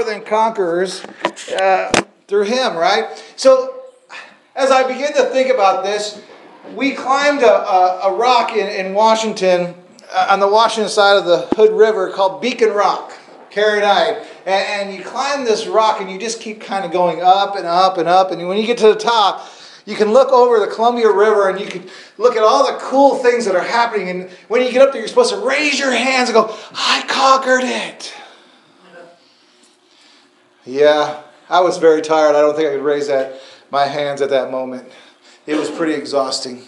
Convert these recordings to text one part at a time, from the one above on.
more than conquerors uh, through him, right? So, as I begin to think about this, we climbed a, a, a rock in, in Washington, uh, on the Washington side of the Hood River called Beacon Rock, Carrie and I. And, and you climb this rock and you just keep kind of going up and up and up. And when you get to the top, you can look over the Columbia River and you can look at all the cool things that are happening. And when you get up there, you're supposed to raise your hands and go, I conquered it. Yeah, I was very tired. I don't think I could raise that my hands at that moment. It was pretty exhausting.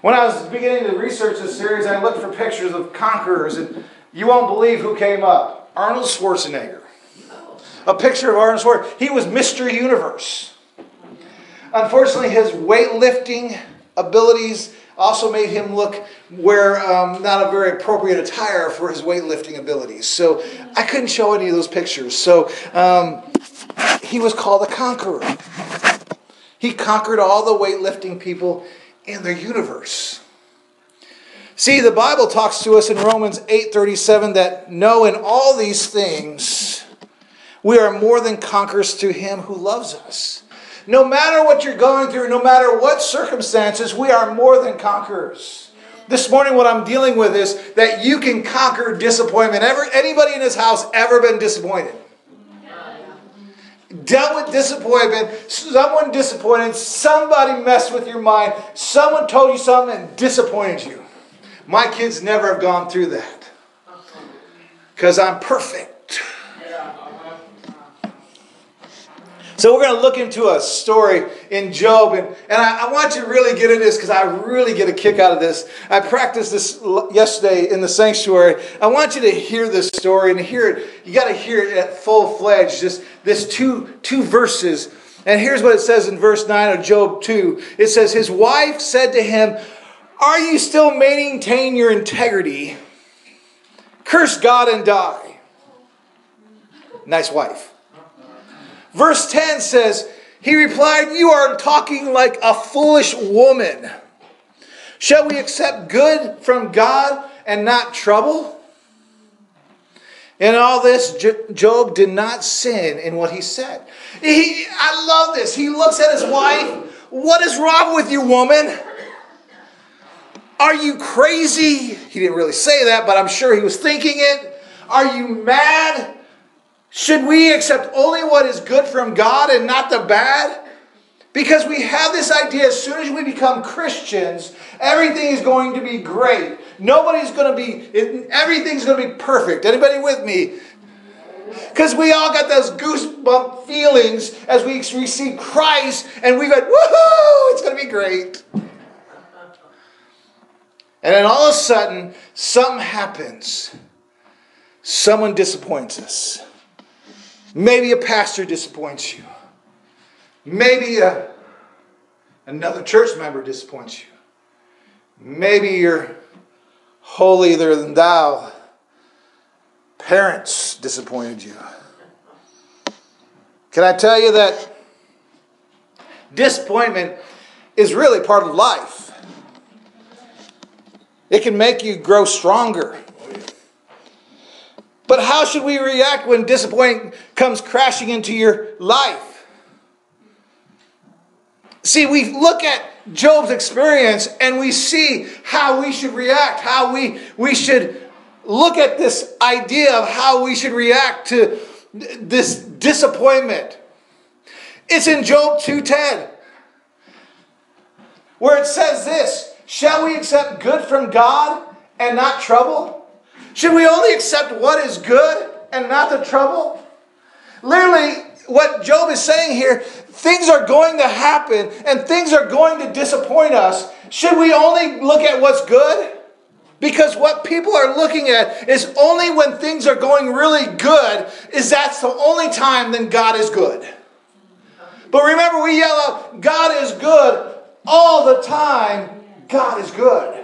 When I was beginning to research this series, I looked for pictures of conquerors, and you won't believe who came up. Arnold Schwarzenegger. A picture of Arnold Schwarzenegger. He was Mr. Universe. Unfortunately, his weightlifting abilities also made him look wear um, not a very appropriate attire for his weightlifting abilities. So I couldn't show any of those pictures. So um, he was called a conqueror. He conquered all the weightlifting people in the universe. See, the Bible talks to us in Romans 8:37 that no in all these things we are more than conquerors through him who loves us. No matter what you're going through, no matter what circumstances, we are more than conquerors. This morning, what I'm dealing with is that you can conquer disappointment. Ever, anybody in this house ever been disappointed? Dealt with disappointment, someone disappointed, somebody messed with your mind, someone told you something and disappointed you. My kids never have gone through that because I'm perfect. So we're going to look into a story in Job, and, and I, I want you to really get into this because I really get a kick out of this. I practiced this yesterday in the sanctuary. I want you to hear this story and hear it. You got to hear it at full fledged. Just this two two verses, and here's what it says in verse nine of Job two. It says, "His wife said to him, Are you still maintaining your integrity? Curse God and die." Nice wife. Verse 10 says, He replied, You are talking like a foolish woman. Shall we accept good from God and not trouble? In all this, Job did not sin in what he said. He, I love this. He looks at his wife. What is wrong with you, woman? Are you crazy? He didn't really say that, but I'm sure he was thinking it. Are you mad? Should we accept only what is good from God and not the bad? Because we have this idea as soon as we become Christians, everything is going to be great. Nobody's going to be, everything's going to be perfect. Anybody with me? Because we all got those goosebump feelings as we receive Christ and we go, woohoo, it's going to be great. And then all of a sudden, something happens. Someone disappoints us. Maybe a pastor disappoints you. Maybe a, another church member disappoints you. Maybe your holier than thou parents disappointed you. Can I tell you that disappointment is really part of life? It can make you grow stronger. But how should we react when disappointment comes crashing into your life? See, we look at Job's experience and we see how we should react, how we, we should look at this idea of how we should react to this disappointment. It's in Job 2:10 where it says this, shall we accept good from God and not trouble? Should we only accept what is good and not the trouble? Literally, what Job is saying here, things are going to happen and things are going to disappoint us. Should we only look at what's good? Because what people are looking at is only when things are going really good, is that's the only time then God is good. But remember, we yell out, God is good all the time. God is good.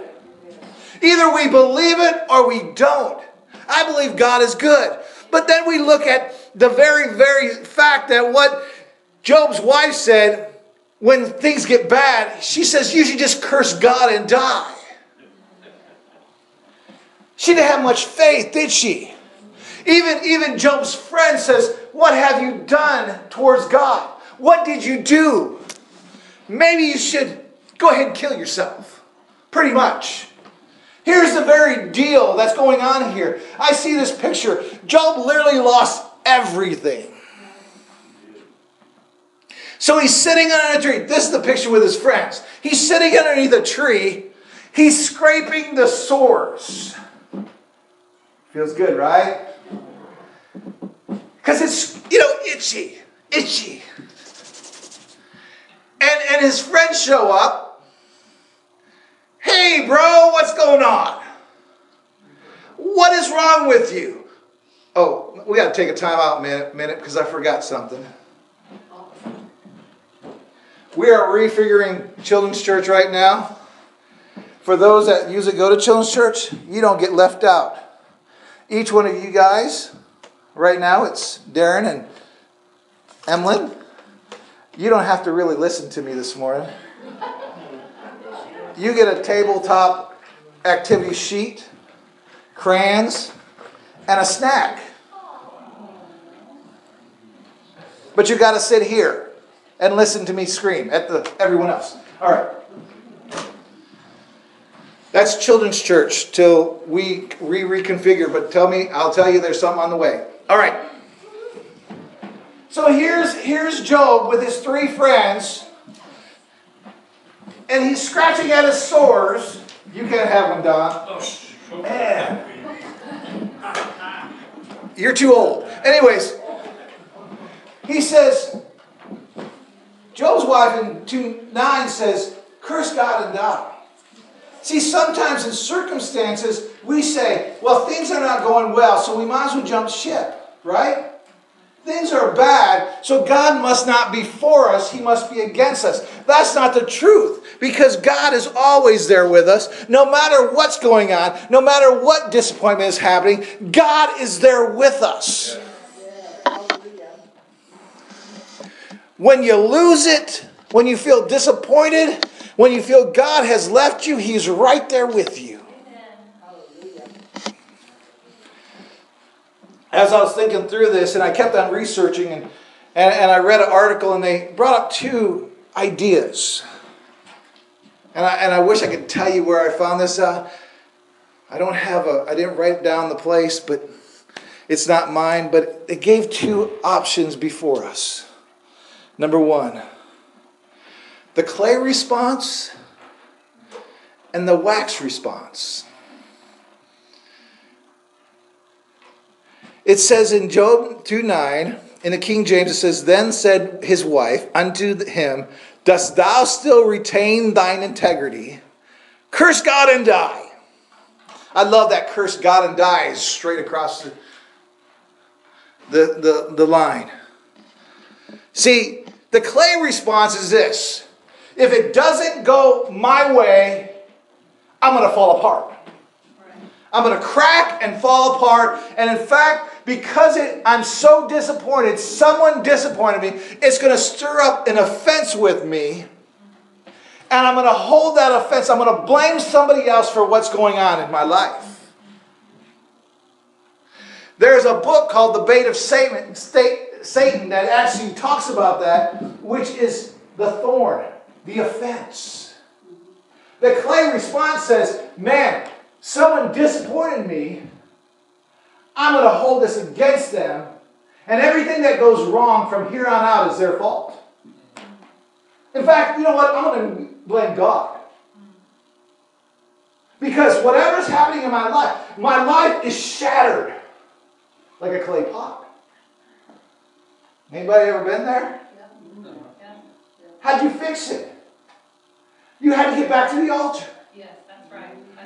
Either we believe it or we don't. I believe God is good. But then we look at the very, very fact that what Job's wife said when things get bad, she says, You should just curse God and die. She didn't have much faith, did she? Even, even Job's friend says, What have you done towards God? What did you do? Maybe you should go ahead and kill yourself. Pretty much. Here's the very deal that's going on here. I see this picture. Job literally lost everything. So he's sitting under a tree. This is the picture with his friends. He's sitting underneath a tree. He's scraping the sores. Feels good, right? Because it's, you know, itchy, itchy. And, and his friends show up. Hey, bro, what's going on? What is wrong with you? Oh, we got to take a time out minute, minute because I forgot something. We are refiguring Children's Church right now. For those that usually go to Children's Church, you don't get left out. Each one of you guys, right now, it's Darren and Emlyn. You don't have to really listen to me this morning. You get a tabletop activity sheet, crayons, and a snack. But you got to sit here and listen to me scream at the everyone else. All right. That's children's church till we re reconfigure. But tell me, I'll tell you, there's something on the way. All right. So here's here's Job with his three friends, and he's scratching at his sores. You can't have them, Don. Oh, Man, you're too old. Anyways, he says, Job's wife in 2 9 says, Curse God and die. See, sometimes in circumstances, we say, well, things are not going well, so we might as well jump ship, right? Things are bad, so God must not be for us, He must be against us. That's not the truth, because God is always there with us. No matter what's going on, no matter what disappointment is happening, God is there with us. When you lose it, when you feel disappointed, when you feel God has left you, He's right there with you. As I was thinking through this, and I kept on researching, and, and, and I read an article, and they brought up two ideas. And I, and I wish I could tell you where I found this out. I don't have a, I didn't write down the place, but it's not mine. But it gave two options before us. Number one, the clay response and the wax response. It says in Job 2 9, in the King James, it says, Then said his wife unto him, Dost thou still retain thine integrity? Curse God and die. I love that curse God and die is straight across the, the, the, the line. See, the clay response is this if it doesn't go my way, I'm going to fall apart. I'm going to crack and fall apart. And in fact, because it, I'm so disappointed, someone disappointed me, it's going to stir up an offense with me. And I'm going to hold that offense. I'm going to blame somebody else for what's going on in my life. There's a book called The Bait of Satan, Satan that actually talks about that, which is the thorn the offense. The clay response says, Man, someone disappointed me. I'm going to hold this against them. And everything that goes wrong from here on out is their fault. In fact, you know what? I'm going to blame God. Because whatever's happening in my life, my life is shattered like a clay pot. Anybody ever been there? How'd you fix it? You had to get back to the altar.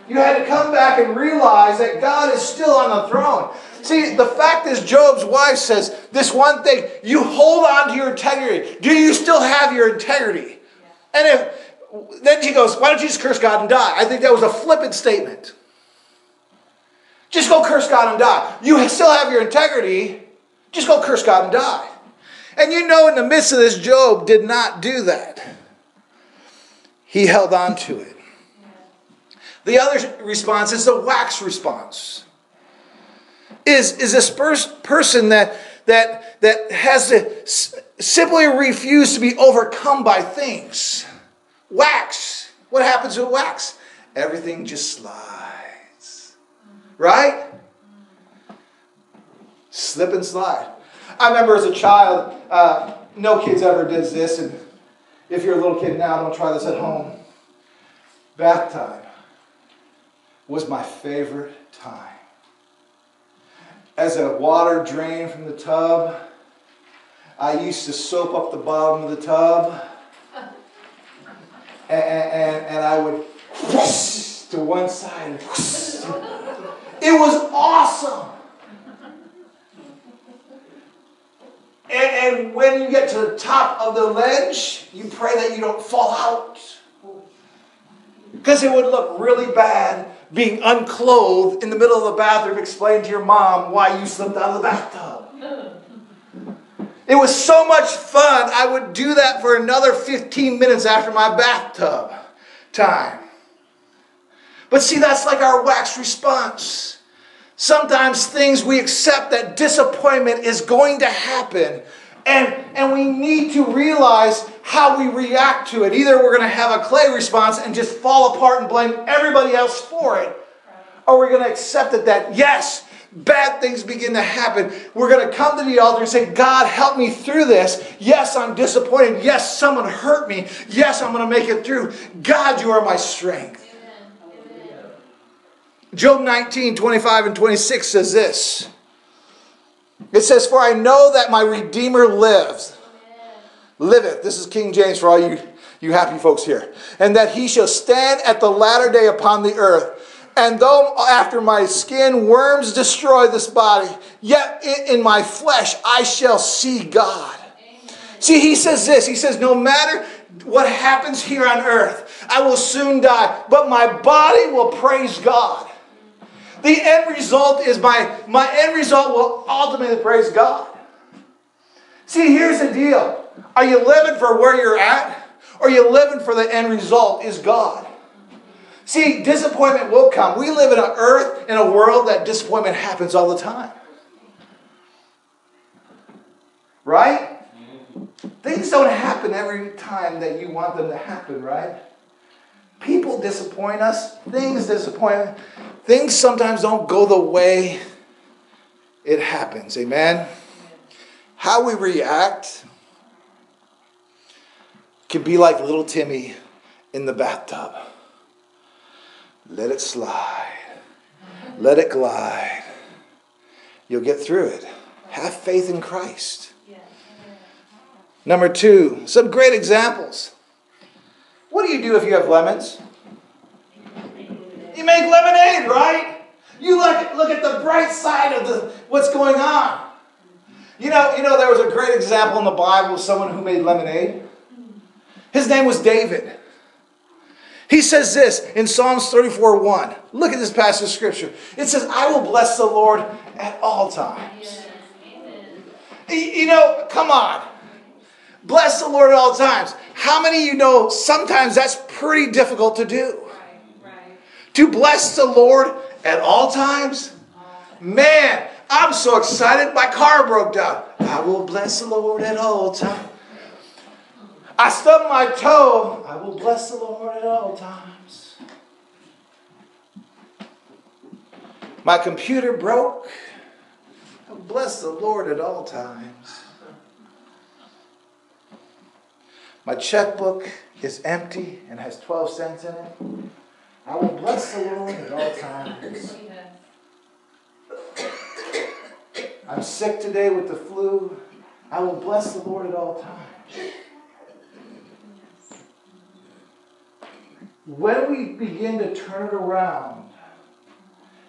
Yes, that's right. You had to come back and realize that God is still on the throne. See, the fact is, Job's wife says this one thing you hold on to your integrity. Do you still have your integrity? And if then she goes, Why don't you just curse God and die? I think that was a flippant statement. Just go curse God and die. You still have your integrity. Just go curse God and die. And you know, in the midst of this, Job did not do that he held on to it. The other response is the wax response. is, is this pers- person that, that, that has to simply refuse to be overcome by things. Wax. What happens with wax? Everything just slides. Right? Slip and slide. I remember as a child, uh, no kids ever did this, and if you're a little kid now, don't try this at home. Bath time was my favorite time. As a water drained from the tub, I used to soap up the bottom of the tub, and, and, and I would whoosh to one side. Whoosh. It was awesome. And, and when you get to the top of the ledge, you pray that you don't fall out. Because it would look really bad being unclothed in the middle of the bathroom, explaining to your mom why you slipped out of the bathtub. It was so much fun. I would do that for another 15 minutes after my bathtub time. But see, that's like our wax response. Sometimes things we accept that disappointment is going to happen. And, and we need to realize how we react to it. Either we're going to have a clay response and just fall apart and blame everybody else for it, or we're going to accept it that, yes, bad things begin to happen. We're going to come to the altar and say, God, help me through this. Yes, I'm disappointed. Yes, someone hurt me. Yes, I'm going to make it through. God, you are my strength. Job 19, 25 and 26 says this. It says, For I know that my Redeemer lives. Liveth. This is King James for all you, you happy folks here. And that he shall stand at the latter day upon the earth. And though after my skin worms destroy this body, yet in my flesh I shall see God. See, he says this. He says, No matter what happens here on earth, I will soon die, but my body will praise God. The end result is my, my end result will ultimately praise God. See, here's the deal. Are you living for where you're at? Or are you living for the end result is God? See, disappointment will come. We live in an earth, in a world that disappointment happens all the time. Right? Things don't happen every time that you want them to happen, right? People disappoint us. Things disappoint. Things sometimes don't go the way it happens. Amen. How we react can be like little Timmy in the bathtub. Let it slide. Let it glide. You'll get through it. Have faith in Christ. Number two, some great examples. What do you do if you have lemons? You make lemonade, right? You look, look at the bright side of the, what's going on. You know, you know, there was a great example in the Bible of someone who made lemonade. His name was David. He says this in Psalms 34 1. Look at this passage of scripture. It says, I will bless the Lord at all times. You know, come on. Bless the Lord at all times. How many you know sometimes that's pretty difficult to do? To bless the Lord at all times? Man, I'm so excited. My car broke down. I will bless the Lord at all times. I stubbed my toe. I will bless the Lord at all times. My computer broke. I will bless the Lord at all times. My checkbook is empty and has 12 cents in it. I will bless the Lord at all times. I'm sick today with the flu. I will bless the Lord at all times. When we begin to turn it around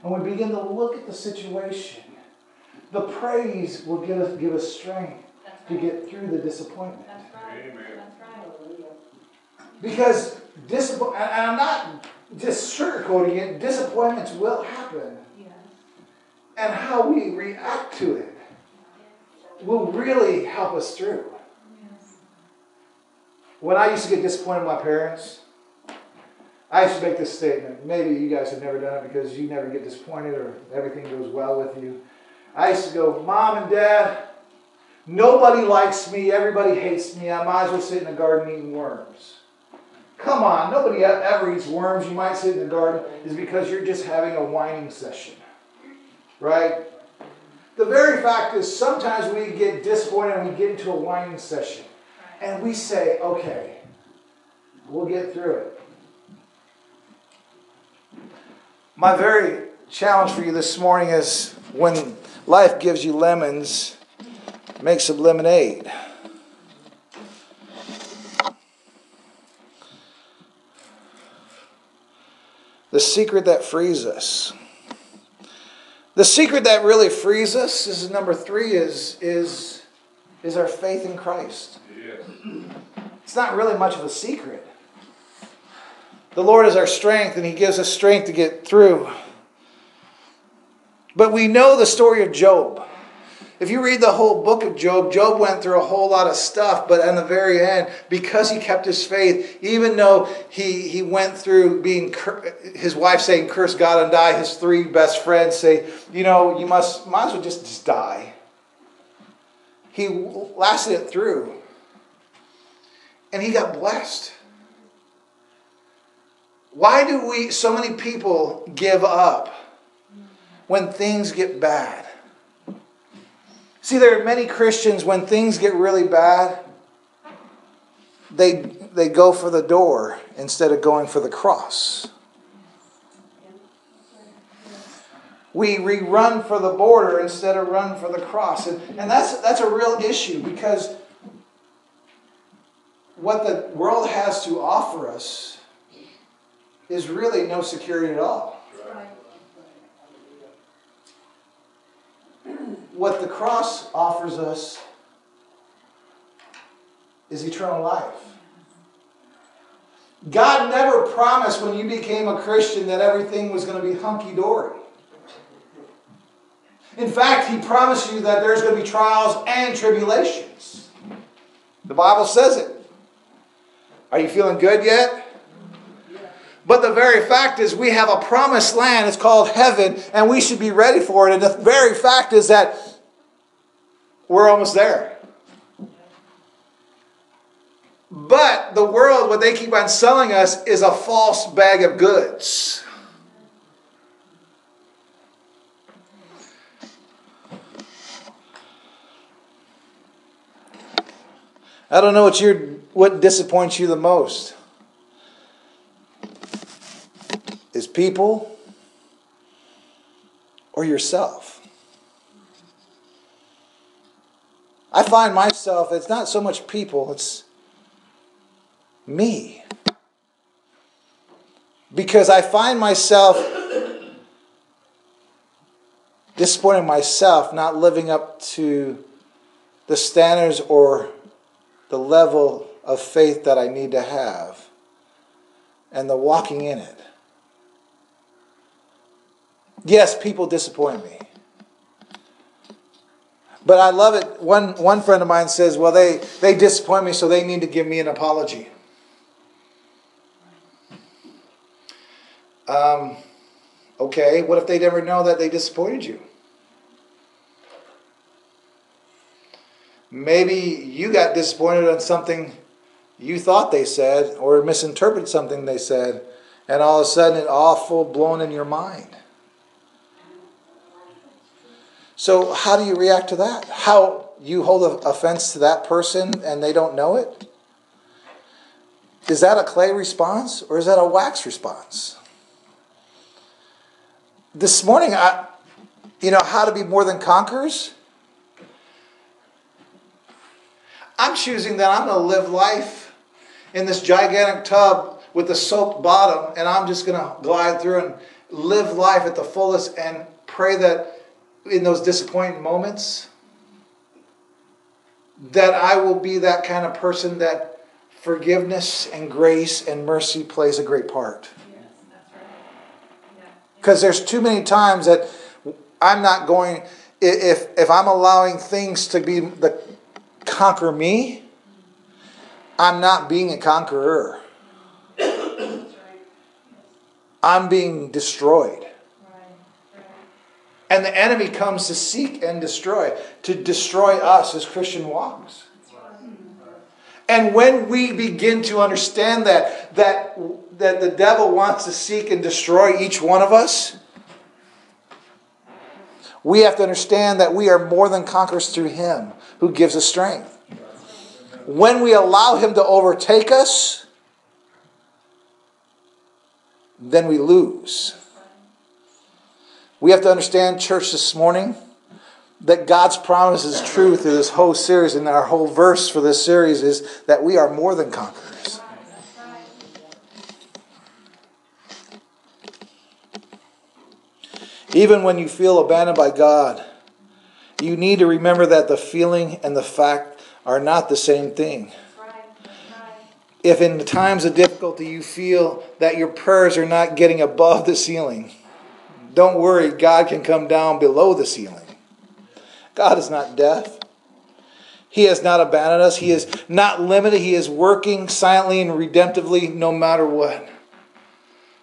and we begin to look at the situation, the praise will give us, give us strength to get through the disappointment. Because disappointment, and I'm not just sugarcoating it, disappointments will happen. And how we react to it will really help us through. When I used to get disappointed in my parents, I used to make this statement. Maybe you guys have never done it because you never get disappointed or everything goes well with you. I used to go, Mom and Dad, nobody likes me, everybody hates me, I might as well sit in the garden eating worms. Come on, nobody ever eats worms. You might sit in the garden is because you're just having a whining session. Right? The very fact is sometimes we get disappointed and we get into a whining session. And we say, okay, we'll get through it. My very challenge for you this morning is when life gives you lemons, make some lemonade. Secret that frees us. The secret that really frees us is number three is, is, is our faith in Christ. It's not really much of a secret. The Lord is our strength, and He gives us strength to get through. But we know the story of Job. If you read the whole book of Job, Job went through a whole lot of stuff, but in the very end, because he kept his faith, even though he, he went through being, his wife saying, curse God and die, his three best friends say, you know, you must, might as well just, just die. He lasted it through. And he got blessed. Why do we, so many people, give up when things get bad? See, there are many Christians, when things get really bad, they, they go for the door instead of going for the cross. We, rerun for the border instead of run for the cross. And, and that's, that's a real issue because what the world has to offer us is really no security at all. What the cross offers us is eternal life. God never promised when you became a Christian that everything was going to be hunky dory. In fact, He promised you that there's going to be trials and tribulations. The Bible says it. Are you feeling good yet? But the very fact is, we have a promised land. It's called heaven, and we should be ready for it. And the very fact is that we're almost there. But the world, what they keep on selling us, is a false bag of goods. I don't know what, your what disappoints you the most. is people or yourself. I find myself, it's not so much people, it's me. Because I find myself disappointing myself, not living up to the standards or the level of faith that I need to have, and the walking in it. Yes, people disappoint me. But I love it. One, one friend of mine says, Well, they, they disappoint me, so they need to give me an apology. Um, okay, what if they never know that they disappointed you? Maybe you got disappointed on something you thought they said or misinterpreted something they said, and all of a sudden it all full blown in your mind. So, how do you react to that? How you hold offense to that person and they don't know it? Is that a clay response or is that a wax response? This morning, I, you know, how to be more than conquerors? I'm choosing that I'm going to live life in this gigantic tub with the soaked bottom, and I'm just going to glide through and live life at the fullest and pray that in those disappointing moments, that I will be that kind of person that forgiveness and grace and mercy plays a great part. Because there's too many times that I'm not going, if, if I'm allowing things to be the conquer me, I'm not being a conqueror. I'm being destroyed. And the enemy comes to seek and destroy, to destroy us as Christian walks. And when we begin to understand that, that, that the devil wants to seek and destroy each one of us, we have to understand that we are more than conquerors through him who gives us strength. When we allow him to overtake us, then we lose. We have to understand, church, this morning that God's promise is true through this whole series, and our whole verse for this series is that we are more than conquerors. Even when you feel abandoned by God, you need to remember that the feeling and the fact are not the same thing. If in times of difficulty you feel that your prayers are not getting above the ceiling, don't worry, God can come down below the ceiling. God is not deaf. He has not abandoned us. He is not limited. He is working silently and redemptively no matter what.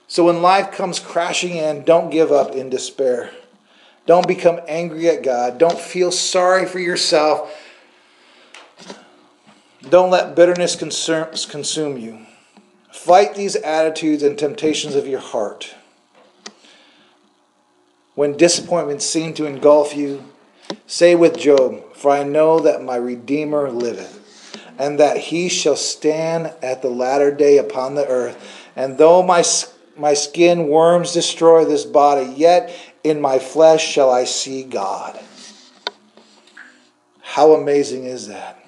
So when life comes crashing in, don't give up in despair. Don't become angry at God. Don't feel sorry for yourself. Don't let bitterness concerns consume you. Fight these attitudes and temptations of your heart. When disappointments seem to engulf you, say with Job, For I know that my Redeemer liveth, and that he shall stand at the latter day upon the earth. And though my, my skin worms destroy this body, yet in my flesh shall I see God. How amazing is that?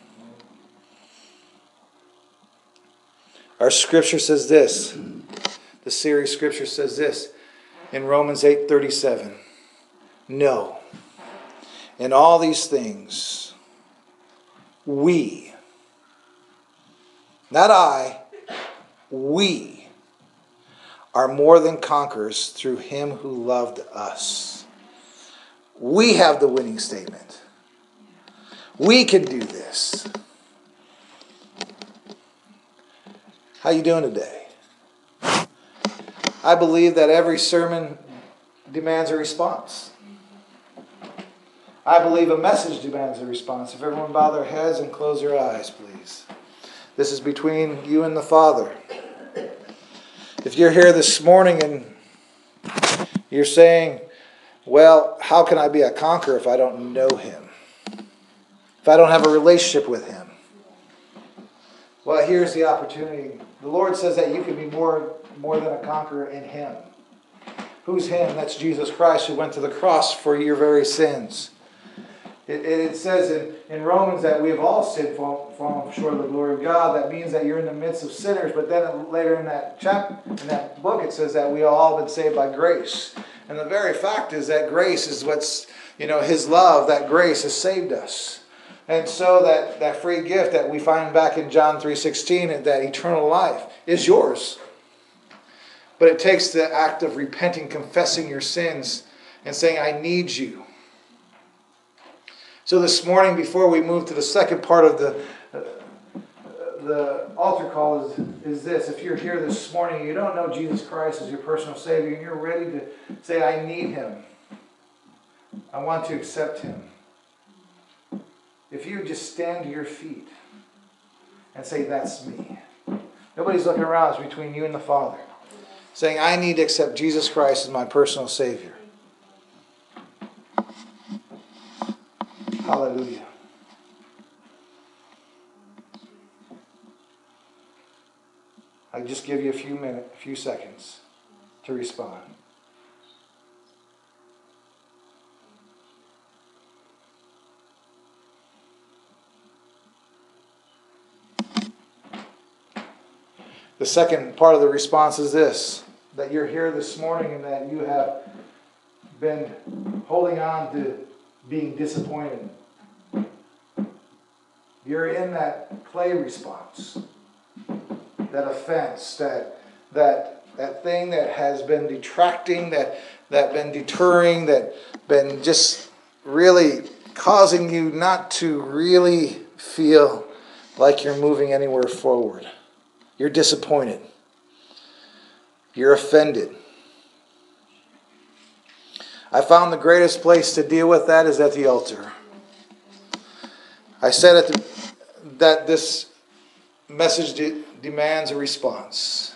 Our scripture says this. The series scripture says this in Romans 8:37. No. In all these things we not I, we are more than conquerors through him who loved us. We have the winning statement. We can do this. How are you doing today? I believe that every sermon demands a response. I believe a message demands a response. If everyone bow their heads and close their eyes, please. This is between you and the Father. If you're here this morning and you're saying, well, how can I be a conqueror if I don't know him? If I don't have a relationship with him? Well, here's the opportunity. The Lord says that you can be more, more than a conqueror in Him. Who's Him? That's Jesus Christ who went to the cross for your very sins. It, it says in, in Romans that we have all sinned, fallen short of the glory of God. That means that you're in the midst of sinners. But then later in that chapter, in that book, it says that we all have been saved by grace. And the very fact is that grace is what's, you know, His love, that grace has saved us. And so that, that free gift that we find back in John 3.16, that eternal life, is yours. But it takes the act of repenting, confessing your sins, and saying, I need you. So this morning, before we move to the second part of the, uh, the altar call, is, is this. If you're here this morning and you don't know Jesus Christ as your personal Savior, and you're ready to say, I need Him, I want to accept Him if you just stand to your feet and say, That's me. Nobody's looking around. It's between you and the Father. Saying, I need to accept Jesus Christ as my personal Savior. Hallelujah. I just give you a few minutes, a few seconds to respond. The second part of the response is this that you're here this morning and that you have been holding on to being disappointed. You're in that play response, that offense, that that that thing that has been detracting, that that been deterring, that been just really causing you not to really feel like you're moving anywhere forward. You're disappointed. You're offended. I found the greatest place to deal with that is at the altar. I said the, that this message de- demands a response.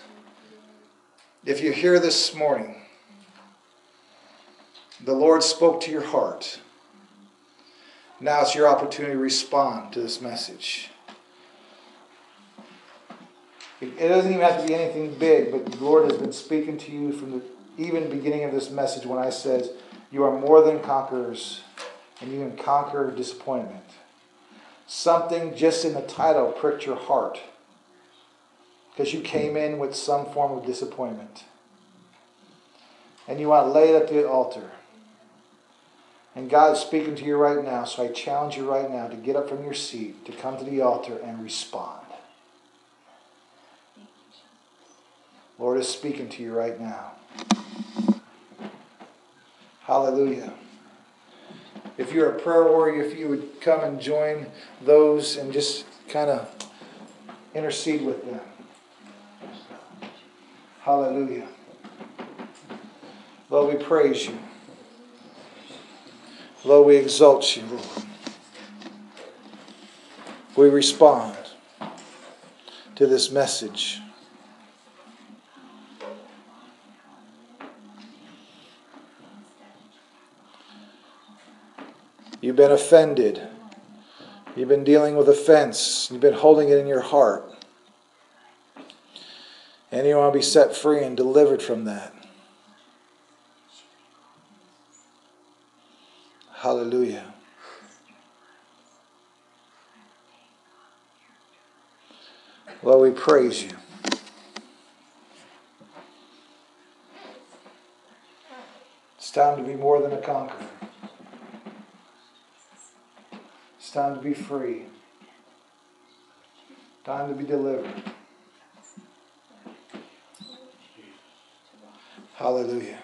If you hear this morning, the Lord spoke to your heart. Now it's your opportunity to respond to this message. It doesn't even have to be anything big, but the Lord has been speaking to you from the even beginning of this message when I said, You are more than conquerors, and you can conquer disappointment. Something just in the title pricked your heart because you came in with some form of disappointment. And you want to lay it at the altar. And God is speaking to you right now, so I challenge you right now to get up from your seat, to come to the altar and respond. Lord is speaking to you right now. Hallelujah. If you're a prayer warrior, if you would come and join those and just kind of intercede with them. Hallelujah. Lord, we praise you. Lord, we exalt you, Lord. We respond to this message. You've been offended. You've been dealing with offense. You've been holding it in your heart. And you want to be set free and delivered from that. Hallelujah. Lord, we praise you. It's time to be more than a conqueror. It's time to be free. Time to be delivered. Hallelujah.